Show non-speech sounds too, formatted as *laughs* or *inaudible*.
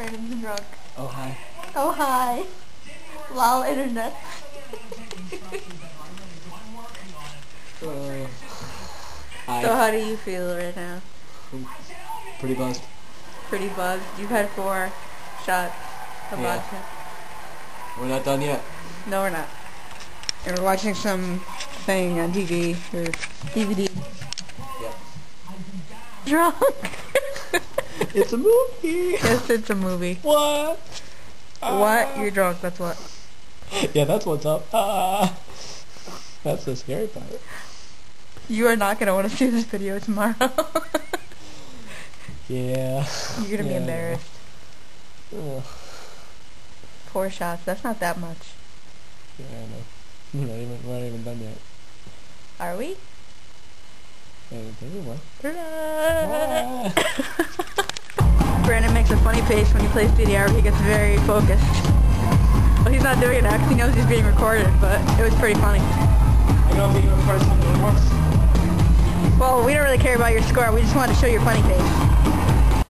Drunk. Oh, hi. Oh, hi. Lol, internet. Uh, So how do you feel right now? Pretty buzzed. Pretty buzzed. You've had four shots of Yeah. vodka. We're not done yet. No, we're not. And we're watching some thing on TV or DVD. Yep. Drunk. *laughs* It's a movie. yes, it's a movie. What? What? You're drunk. That's what. Yeah, that's what's up. Ah. That's the scary part. You are not gonna want to see this video tomorrow. *laughs* Yeah. You're gonna be Yeah, I know. embarrassed. Ugh. Four shots. That's not that much. Yeah, I know. We're *laughs* not even, we're not even done yet. Are we? I don't think we a funny face when he plays DDR. He gets very focused. Well, he's not doing it now 'cause he knows he's being recorded, but it was pretty funny. I know being a person doing works. Well, we don't really care about your score. We just wanted to show your funny face.